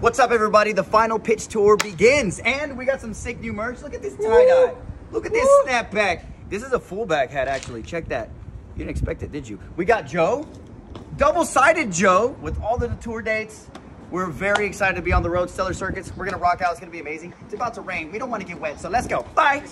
What's up, everybody? The final pitch tour begins, and we got some sick new merch. Look at this tie-dye. Look at this snapback. This is a fullback hat, actually. Check that. You didn't expect it, did you? We got Joe, double-sided Joe, with all the tour dates. We're very excited to be on the road, Stellar Circuits. We're gonna rock out. It's gonna be amazing. It's about to rain. We don't want to get wet, so let's go. Bye.